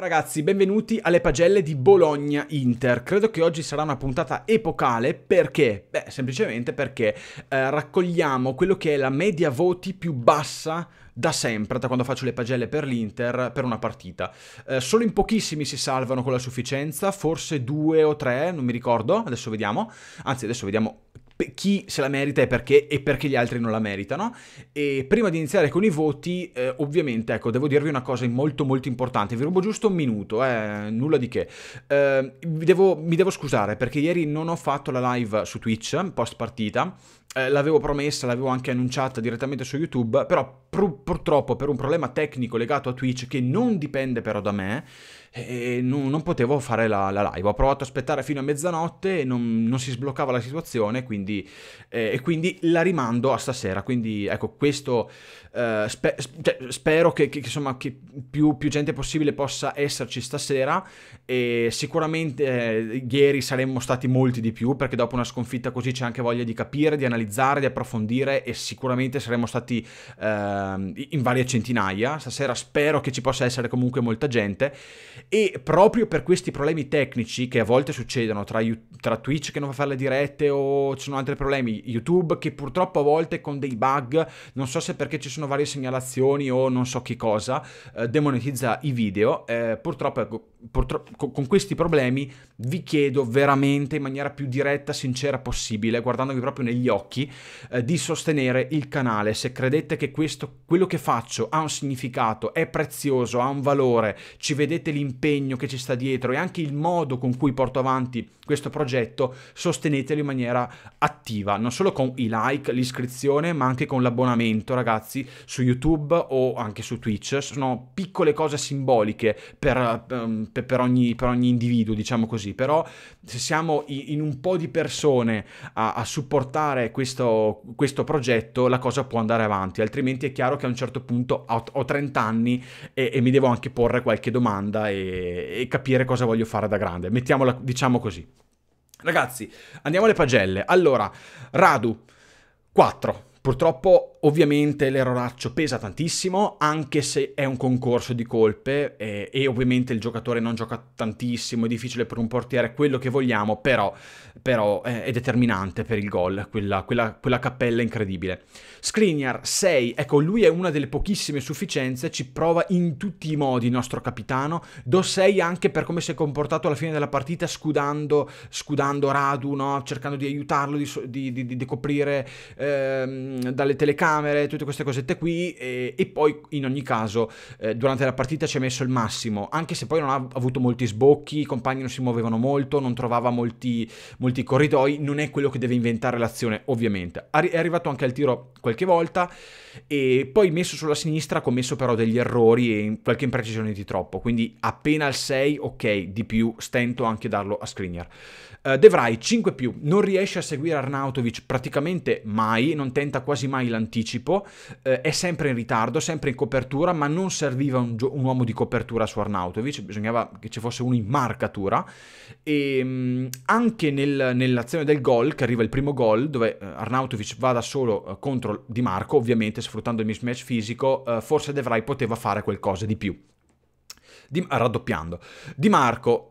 Ragazzi, benvenuti alle pagelle di Bologna Inter. Credo che oggi sarà una puntata epocale perché? Beh, semplicemente perché eh, raccogliamo quello che è la media voti più bassa da sempre, da quando faccio le pagelle per l'Inter, per una partita. Eh, solo in pochissimi si salvano con la sufficienza, forse due o tre, non mi ricordo, adesso vediamo. Anzi, adesso vediamo chi se la merita e perché e perché gli altri non la meritano. E prima di iniziare con i voti, eh, ovviamente, ecco, devo dirvi una cosa molto molto importante. Vi rubo giusto un minuto, eh, nulla di che. Eh, devo, mi devo scusare perché ieri non ho fatto la live su Twitch post partita. Eh, l'avevo promessa, l'avevo anche annunciata direttamente su YouTube, però pur, purtroppo per un problema tecnico legato a Twitch che non dipende però da me, e non, non potevo fare la, la, live. Ho provato a aspettare fino a mezzanotte e non, non si sbloccava la situazione, quindi, eh, e quindi la rimando a stasera. Quindi ecco, questo eh, spe, cioè, spero che, che, insomma, che più, più, gente possibile possa esserci stasera e sicuramente eh, ieri saremmo stati molti di più perché dopo una sconfitta così c'è anche voglia di capire, di analizzare, di approfondire e sicuramente saremmo stati ehm, in varie centinaia. Stasera spero che ci possa essere comunque molta gente e proprio per questi problemi tecnici che a volte succedono tra, tra Twitch che non fa fare le dirette o ci sono altri problemi, YouTube che purtroppo a volte con dei bug, non so se perché ci sono varie segnalazioni o non so che cosa, eh, demonetizza i video, eh, purtroppo ecco, con questi problemi vi chiedo veramente in maniera più diretta, sincera possibile, guardandovi proprio negli occhi, eh, di sostenere il canale. Se credete che questo, quello che faccio ha un significato, è prezioso, ha un valore, ci vedete l'impegno che ci sta dietro e anche il modo con cui porto avanti questo progetto, sostenetelo in maniera attiva, non solo con i like, l'iscrizione, ma anche con l'abbonamento, ragazzi, su YouTube o anche su Twitch. Sono piccole cose simboliche per, um, per, ogni, per ogni, individuo, diciamo così, però se siamo in un po' di persone a, a supportare questo, questo, progetto, la cosa può andare avanti, altrimenti è chiaro che a un certo punto ho, ho 30 anni e, e, mi devo anche porre qualche domanda e, e capire cosa voglio fare da grande, mettiamola diciamo così. Ragazzi, andiamo alle pagelle. Allora, Radu, 4. Purtroppo ovviamente l'erroraccio pesa tantissimo, anche se è un concorso di colpe e, e, ovviamente il giocatore non gioca tantissimo, è difficile per un portiere, quello che vogliamo, però, però eh, è determinante per il gol, quella, quella, quella cappella incredibile. Skriniar 6, ecco lui è una delle pochissime sufficienze, ci prova in tutti i modi il nostro capitano, do 6 anche per come si è comportato alla fine della partita scudando, scudando Radu, no? cercando di aiutarlo, di, di, di, di coprire ehm, dalle telecamere, telecamere, tutte queste cosette qui e, e poi in ogni caso eh, durante la partita ci ha messo il massimo, anche se poi non ha avuto molti sbocchi, i compagni non si muovevano molto, non trovava molti, molti corridoi, non è quello che deve inventare l'azione ovviamente. È arrivato anche al tiro qualche volta e poi messo sulla sinistra ha commesso però degli errori e qualche imprecisione di troppo, quindi appena al 6 ok, di più stento anche darlo a Skriniar. Uh, De Vrij 5 più, non riesce a seguire Arnautovic praticamente mai, non tenta quasi mai l'anticipo, uh, è sempre in ritardo, sempre in copertura, ma non serviva un, un uomo di copertura su Arnautovic, bisognava che ci fosse uno in marcatura. E um, anche nel, nell'azione del gol, che arriva il primo gol, dove uh, Arnautovic va da solo contro Di Marco, ovviamente sfruttando il mismatch fisico, forse De Vrij poteva fare qualcosa di più. Di, raddoppiando. Di Marco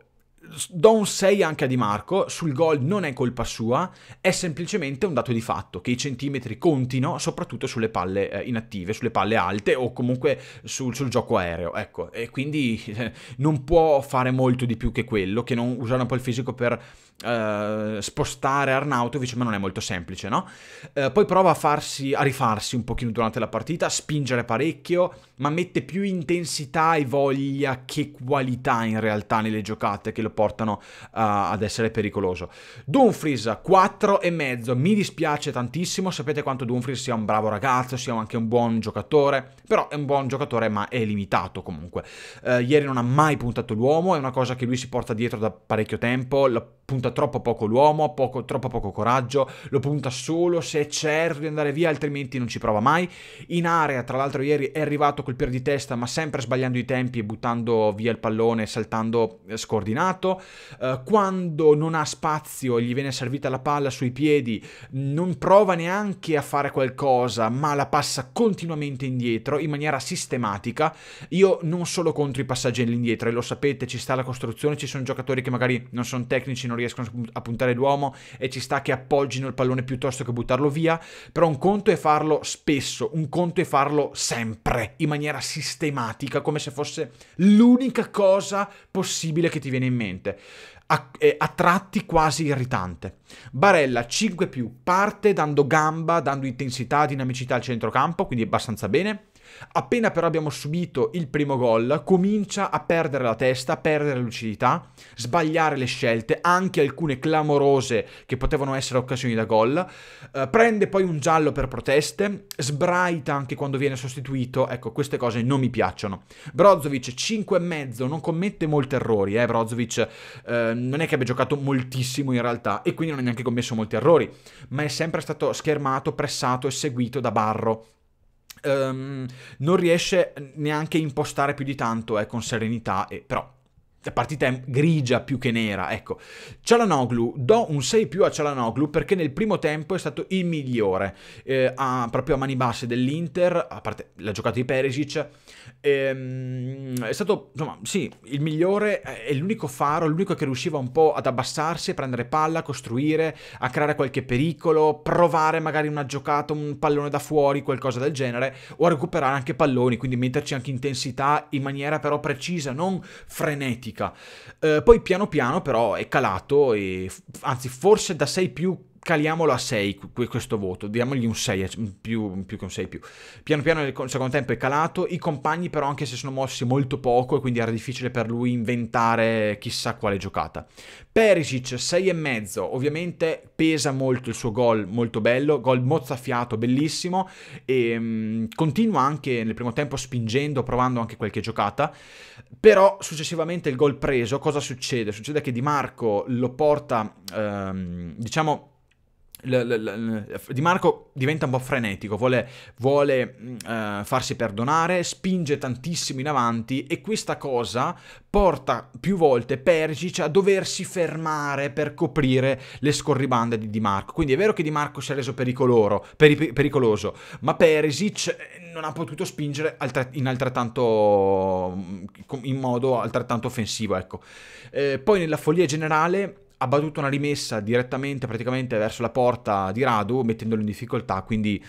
do un 6 anche a Di Marco, sul gol non è colpa sua, è semplicemente un dato di fatto che i centimetri contino soprattutto sulle palle eh, inattive, sulle palle alte o comunque sul, sul gioco aereo, ecco, e quindi eh, non può fare molto di più che quello, che non usare un po' il fisico per eh, spostare Arnautovic, ma non è molto semplice, no? Eh, poi prova a, farsi, a rifarsi un pochino durante la partita, spingere parecchio, ma mette più intensità e voglia che qualità in realtà nelle giocate che lo portano uh, ad essere pericoloso. Dumfries 4 e mezzo, mi dispiace tantissimo, sapete quanto Dumfries sia un bravo ragazzo, sia anche un buon giocatore, però è un buon giocatore ma è limitato comunque. Uh, ieri non ha mai puntato l'uomo, è una cosa che lui si porta dietro da parecchio tempo, punta troppo poco l'uomo, poco, troppo poco coraggio, lo punta solo se è certo di andare via, altrimenti non ci prova mai. In area, tra l'altro ieri è arrivato col piede di testa, ma sempre sbagliando i tempi e buttando via il pallone, saltando scordinato sbagliato, eh, quando non ha spazio e gli viene servita la palla sui piedi, non prova neanche a fare qualcosa, ma la passa continuamente indietro in maniera sistematica. Io non solo contro i passaggi all'indietro, e lo sapete, ci sta la costruzione, ci sono giocatori che magari non sono tecnici, non riescono a puntare l'uomo e ci sta che appoggino il pallone piuttosto che buttarlo via, però un conto è farlo spesso, un conto è farlo sempre, in maniera sistematica, come se fosse l'unica cosa possibile che ti viene in mente. A, eh, a, tratti quasi irritante. Barella 5 più, parte dando gamba, dando intensità, dinamicità al centrocampo, quindi abbastanza bene. Appena però abbiamo subito il primo gol, comincia a perdere la testa, a perdere lucidità, sbagliare le scelte, anche alcune clamorose che potevano essere occasioni da gol. Eh, prende poi un giallo per proteste, sbraita anche quando viene sostituito. Ecco, queste cose non mi piacciono. Brozovic 5,5, non commette molti errori, eh, Brozovic eh, non è che abbia giocato moltissimo in realtà e quindi non ha neanche commesso molti errori, ma è sempre stato schermato, pressato e seguito da Barro um, non riesce neanche a impostare più di tanto eh, con serenità, e, però partita è grigia più che nera, ecco. Cialanoglu, do un 6 più a Cialanoglu perché nel primo tempo è stato il migliore, eh, a, proprio a mani basse dell'Inter, a parte la giocata di Perisic, ehm, è stato, insomma, sì, il migliore, è l'unico faro, l'unico che riusciva un po' ad abbassarsi, a prendere palla, a costruire, a creare qualche pericolo, provare magari una giocata, un pallone da fuori, qualcosa del genere, o a recuperare anche palloni, quindi metterci anche intensità in maniera però precisa, non frenetica critica. Eh, poi piano piano però è calato e anzi forse da 6 più caliamolo a 6 questo voto, diamogli un 6, eh, più, più, che un 6 più. Piano piano nel secondo tempo è calato, i compagni però anche se sono mossi molto poco e quindi era difficile per lui inventare chissà quale giocata. Perisic 6,5, ovviamente pesa molto il suo gol, molto bello, gol mozzafiato, bellissimo e um, continua anche nel primo tempo spingendo, provando anche qualche giocata, però successivamente il gol preso, cosa succede? Succede che Di Marco lo porta, um, diciamo Di Marco diventa un po' frenetico, vuole, vuole uh, farsi perdonare, spinge tantissimo in avanti e questa cosa porta più volte Perisic a doversi fermare per coprire le scorribande di Di Marco. Quindi è vero che Di Marco si è reso peri- pericoloso, ma Perisic eh, non ha potuto spingere in altrettanto in modo altrettanto offensivo, ecco. Eh, poi nella follia generale ha battuto una rimessa direttamente praticamente verso la porta di Radu mettendolo in difficoltà, quindi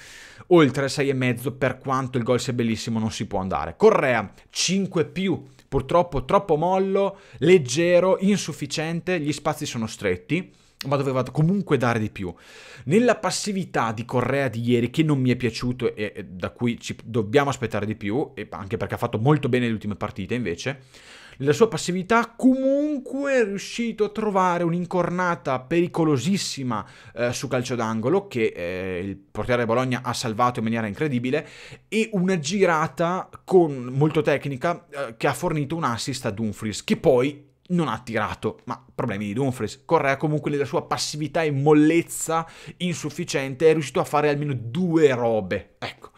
oltre 6,5 per quanto il gol sia bellissimo non si può andare. Correa 5 più, purtroppo troppo mollo, leggero, insufficiente, gli spazi sono stretti ma doveva comunque dare di più. Nella passività di Correa di ieri, che non mi è piaciuto e, e da cui ci dobbiamo aspettare di più, anche perché ha fatto molto bene le ultime partite invece, nella sua passività comunque è riuscito a trovare un'incornata pericolosissima eh, su calcio d'angolo che eh, il portiere Bologna ha salvato in maniera incredibile e una girata con molto tecnica eh, che ha fornito un assist a Dumfries che poi non ha tirato, ma problemi di Dumfries. Correa comunque nella sua passività e mollezza insufficiente è riuscito a fare almeno due robe, ecco,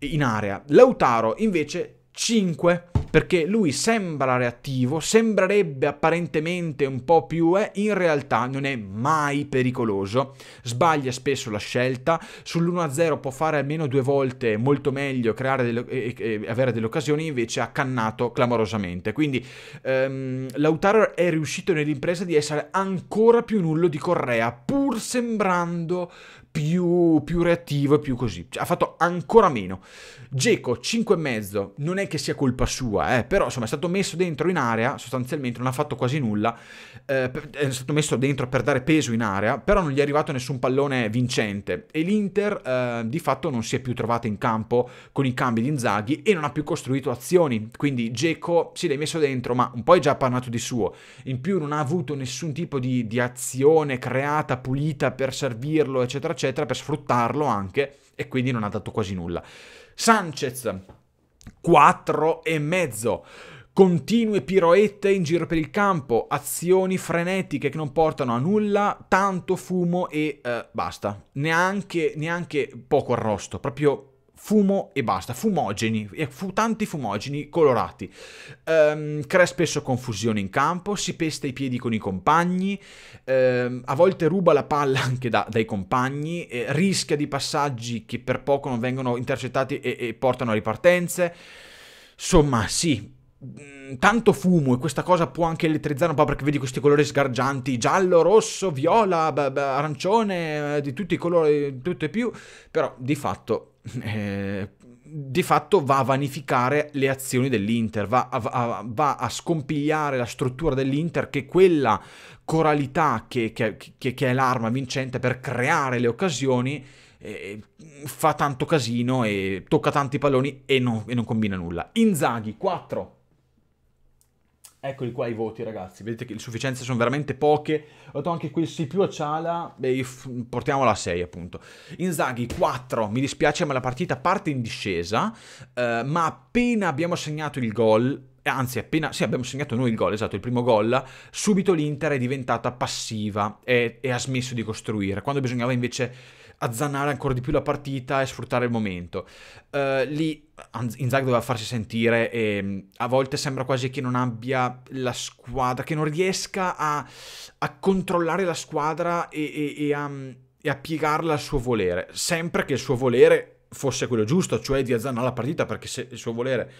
in area. Lautaro invece 5 perché lui sembra reattivo, sembrerebbe apparentemente un po' più, eh, in realtà non è mai pericoloso, sbaglia spesso la scelta, sull'1-0 può fare almeno due volte molto meglio, e, e avere delle occasioni, invece ha cannato clamorosamente. Quindi ehm, Lautaro è riuscito nell'impresa di essere ancora più nullo di Correa, pur sembrando più, più reattivo e più così. Cioè, ha fatto ancora meno. Geco 5,5, non è che sia colpa sua, eh, però insomma è stato messo dentro in area, sostanzialmente non ha fatto quasi nulla, eh, è stato messo dentro per dare peso in area, però non gli è arrivato nessun pallone vincente. E l'Inter eh, di fatto non si è più trovata in campo con i cambi di Inzaghi e non ha più costruito azioni, quindi Geco si l'hai messo dentro ma un po' è già appannato di suo, in più non ha avuto nessun tipo di, di azione creata, pulita per servirlo eccetera eccetera, per sfruttarlo anche e quindi non ha dato quasi nulla. Sanchez 4 e mezzo continue piroette in giro per il campo, azioni frenetiche che non portano a nulla, tanto fumo e eh, basta. Neanche, neanche poco arrosto, proprio fumo e basta, fumogeni, fu tanti fumogeni colorati. Um, crea spesso confusione in campo, si pesta i piedi con i compagni, um, a volte ruba la palla anche da, dai compagni, eh, rischia di passaggi che per poco non vengono intercettati e, e portano a ripartenze. Insomma, sì, mm, tanto fumo e questa cosa può anche elettrizzare un po' perché vedi questi colori sgargianti, giallo, rosso, viola, arancione, eh, di tutti i colori, tutto e più, però di fatto eh, di fatto va a vanificare le azioni dell'Inter, va a, a, va a, scompigliare la struttura dell'Inter che quella coralità che, che, che, che è l'arma vincente per creare le occasioni eh, fa tanto casino e tocca tanti palloni e non, e non combina nulla. Inzaghi 4 Eccoli qua i voti, ragazzi. Vedete che le sufficienze sono veramente poche. Ho detto anche questi più a Ciala. Beh, portiamola a 6, appunto. Inzaghi 4. Mi dispiace, ma la partita parte in discesa. Uh, ma appena abbiamo segnato il gol. Anzi, appena sì, abbiamo segnato noi il gol, esatto, il primo gol. Subito l'Inter è diventata passiva e, e ha smesso di costruire. Quando bisognava invece azzannare ancora di più la partita e sfruttare il momento. Uh, lì Inzaghi doveva farsi sentire e mm, a volte sembra quasi che non abbia la squadra, che non riesca a, a controllare la squadra e, e, e, a, e a piegarla al suo volere, sempre che il suo volere fosse quello giusto, cioè di azzannare la partita, perché se il suo volere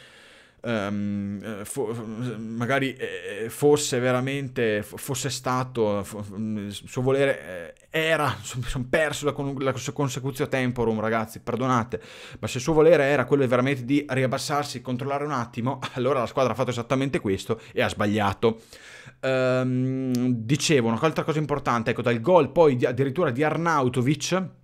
um, fo- magari eh, fosse veramente, fosse stato, il suo volere eh, era, sono son perso la, con- la consecutio temporum ragazzi, perdonate, ma se il suo volere era quello veramente di riabbassarsi, controllare un attimo, allora la squadra ha fatto esattamente questo e ha sbagliato. Um, dicevo, un'altra cosa importante, ecco, dal gol poi di, addirittura di Arnautovic,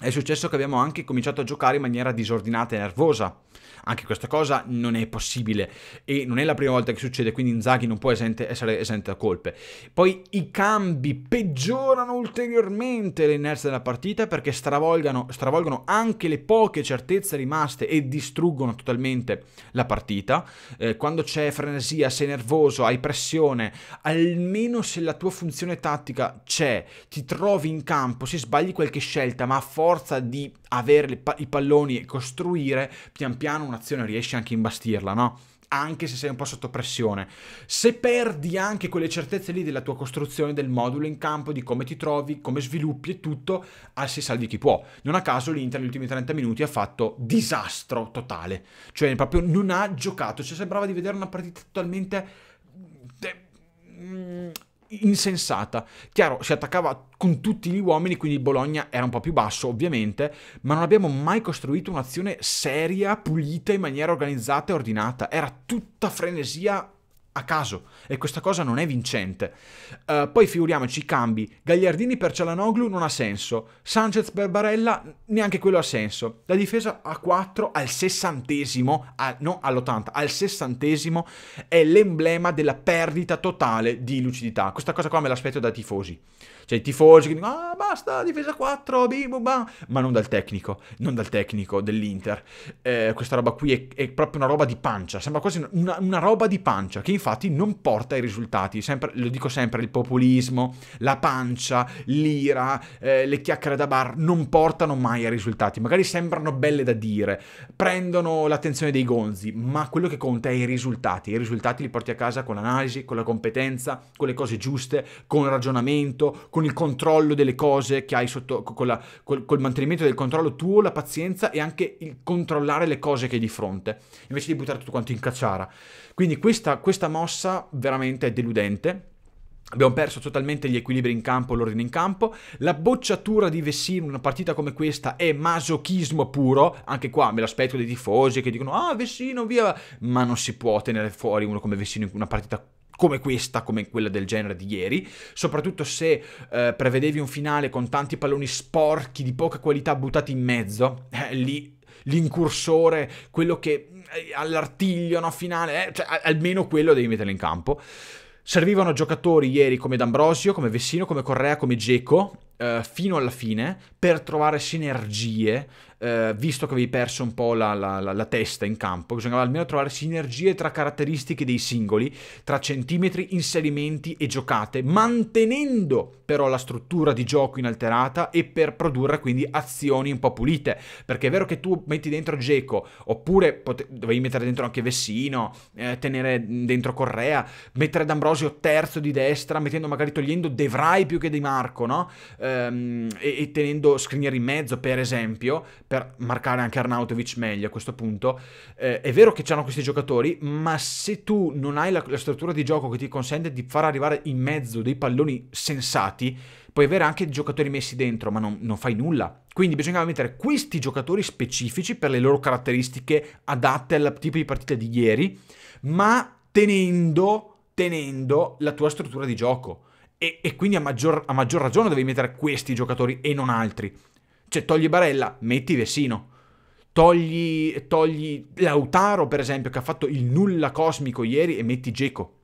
è successo che abbiamo anche cominciato a giocare in maniera disordinata e nervosa. Anche questa cosa non è possibile e non è la prima volta che succede, quindi Inzaghi non può esente, essere esente da colpe. Poi i cambi peggiorano ulteriormente l'inerzia della partita perché stravolgono, anche le poche certezze rimaste e distruggono totalmente la partita. Eh, quando c'è frenesia, sei nervoso, hai pressione, almeno se la tua funzione tattica c'è, ti trovi in campo, se sbagli qualche scelta, ma a forza di avere pa- i palloni e costruire, pian piano un'azione riesci anche a imbastirla, no? Anche se sei un po' sotto pressione. Se perdi anche quelle certezze lì della tua costruzione, del modulo in campo, di come ti trovi, come sviluppi e tutto, ah, si salvi chi può. Non a caso l'Inter negli ultimi 30 minuti ha fatto disastro totale. Cioè proprio non ha giocato, cioè sembrava di vedere una partita totalmente mm, insensata. Chiaro, si attaccava con tutti gli uomini, quindi Bologna era un po' più basso ovviamente, ma non abbiamo mai costruito un'azione seria, pulita in maniera organizzata e ordinata. Era tutta frenesia a caso e questa cosa non è vincente. Uh, poi figuriamoci i cambi. Gagliardini per Cialanoglu non ha senso. Sanchez per Barella neanche quello ha senso. La difesa a 4 al sessantesimo, a, no all'80, al sessantesimo è l'emblema della perdita totale di lucidità. Questa cosa qua me l'aspetto da tifosi. Cioè i tifosi che dicono, ah basta, difesa 4, bim, bam, ma non dal tecnico, non dal tecnico dell'Inter. Eh, questa roba qui è, è, proprio una roba di pancia, sembra quasi una, una, roba di pancia, che infatti non porta ai risultati. Sempre, lo dico sempre, il populismo, la pancia, l'ira, eh, le chiacchiere da bar non portano mai ai risultati. Magari sembrano belle da dire, prendono l'attenzione dei gonzi, ma quello che conta è i risultati. I risultati li porti a casa con l'analisi, con la competenza, con le cose giuste, con il ragionamento, con il controllo delle cose che hai sotto, con la, col, col, mantenimento del controllo tuo, la pazienza e anche il controllare le cose che hai di fronte, invece di buttare tutto quanto in cacciara. Quindi questa, questa mossa veramente è deludente. Abbiamo perso totalmente gli equilibri in campo, l'ordine in campo. La bocciatura di Vessino in una partita come questa è masochismo puro. Anche qua me l'aspetto dei tifosi che dicono: Ah, Vessino, via! Ma non si può tenere fuori uno come Vessino in una partita come questa, come quella del genere di ieri, soprattutto se eh, prevedevi un finale con tanti palloni sporchi di poca qualità buttati in mezzo, eh, lì l'incursore, quello che eh, all'artiglio no, finale, eh, cioè, almeno quello devi mettere in campo. Servivano giocatori ieri come D'Ambrosio, come Vessino, come Correa, come Geco, uh, fino alla fine per trovare sinergie, uh, visto che avevi perso un po' la, la, la, la, testa in campo, bisognava almeno trovare sinergie tra caratteristiche dei singoli, tra centimetri, inserimenti e giocate, mantenendo però la struttura di gioco inalterata e per produrre quindi azioni un po' pulite, perché è vero che tu metti dentro Geco, oppure pote- dovevi mettere dentro anche Vessino, eh, tenere dentro Correa, mettere D'Ambrosio terzo di destra, mettendo magari togliendo De Vrij più che Di Marco, no? ehm, e, e, tenendo Skriniar in mezzo, per esempio, per marcare anche Arnautovic meglio a questo punto. Eh, è vero che c'hanno questi giocatori, ma se tu non hai la, la struttura di gioco che ti consente di far arrivare in mezzo dei palloni sensati, puoi avere anche giocatori messi dentro, ma non, non, fai nulla. Quindi bisognava mettere questi giocatori specifici per le loro caratteristiche adatte al tipo di partita di ieri, ma tenendo, tenendo la tua struttura di gioco. E, e quindi a maggior, a maggior, ragione devi mettere questi giocatori e non altri. Cioè, togli Barella, metti Vessino. Togli, togli Lautaro, per esempio, che ha fatto il nulla cosmico ieri, e metti Geco.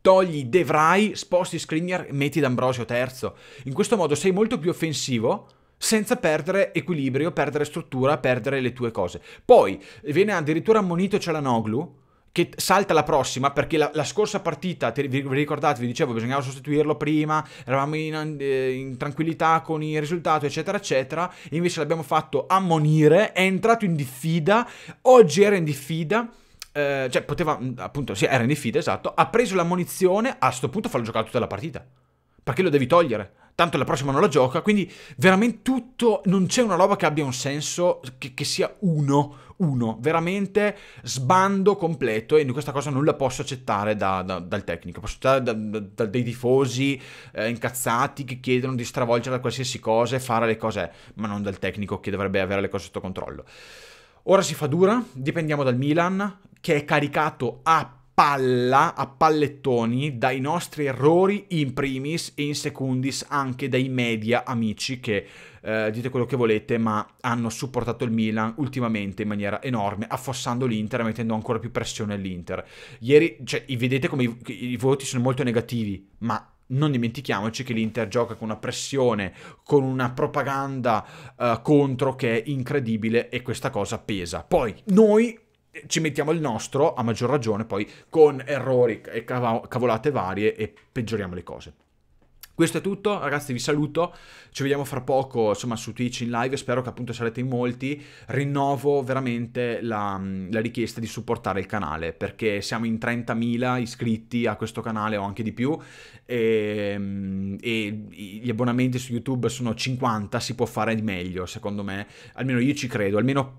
Togli De sposti Skriniar, metti D'Ambrosio terzo. In questo modo sei molto più offensivo senza perdere equilibrio, perdere struttura, perdere le tue cose. Poi viene addirittura ammonito Cialanoglu, che salta la prossima perché la, la scorsa partita, te, vi, vi, ricordate, vi dicevo, bisognava sostituirlo prima, eravamo in, eh, in, tranquillità con il risultato, eccetera, eccetera, invece l'abbiamo fatto ammonire, è entrato in diffida, oggi era in diffida, eh, cioè poteva, appunto, sì, era in diffida, esatto, ha preso la munizione, a questo punto fallo giocare tutta la partita, perché lo devi togliere tanto la prossima non la gioca, quindi veramente tutto, non c'è una roba che abbia un senso, che, che sia uno, uno, veramente sbando completo e questa cosa non la posso accettare da, da, dal tecnico, posso accettare da, da dei tifosi eh, incazzati che chiedono di stravolgere qualsiasi cosa e fare le cose, ma non dal tecnico che dovrebbe avere le cose sotto controllo. Ora si fa dura, dipendiamo dal Milan, che è caricato a palla a pallettoni dai nostri errori in primis e in secundis anche dai media amici che eh, dite quello che volete ma hanno supportato il Milan ultimamente in maniera enorme affossando l'Inter e mettendo ancora più pressione all'Inter ieri cioè vedete come i, i voti sono molto negativi ma non dimentichiamoci che l'Inter gioca con una pressione, con una propaganda uh, contro che è incredibile e questa cosa pesa. Poi noi ci mettiamo il nostro, a maggior ragione, poi con errori e cavolate varie e peggioriamo le cose. Questo è tutto, ragazzi, vi saluto. Ci vediamo fra poco, insomma, su Twitch in live. Spero che appunto sarete in molti. Rinnovo veramente la, la richiesta di supportare il canale perché siamo in 30.000 iscritti a questo canale o anche di più. E, e gli abbonamenti su YouTube sono 50. Si può fare di meglio, secondo me. Almeno io ci credo. Almeno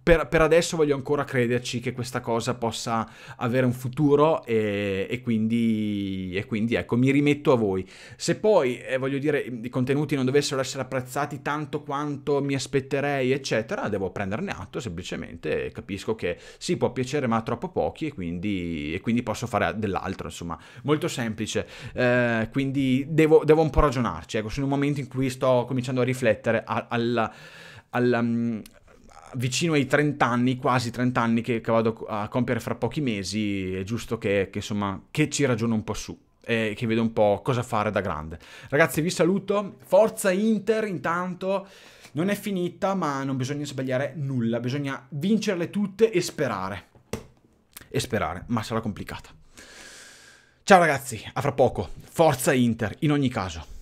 per, per adesso voglio ancora crederci che questa cosa possa avere un futuro. E, e, quindi, e quindi, ecco, mi rimetto a voi. Se poi, eh, voglio dire, i contenuti non dovessero essere apprezzati tanto quanto mi aspetterei, eccetera, devo prenderne atto semplicemente capisco che sì, può piacere ma a troppo pochi e quindi, e quindi posso fare dell'altro, insomma, molto semplice. Eh, quindi devo, devo, un po' ragionarci, ecco, sono un momento in cui sto cominciando a riflettere alla... alla um, vicino ai 30 anni, quasi 30 anni che, che, vado a compiere fra pochi mesi, è giusto che, che, insomma, che ci ragiono un po' su e che vedo un po' cosa fare da grande. Ragazzi, vi saluto. Forza Inter, intanto. Non è finita, ma non bisogna sbagliare nulla. Bisogna vincerle tutte e sperare. E sperare, ma sarà complicata. Ciao ragazzi, a fra poco. Forza Inter, in ogni caso.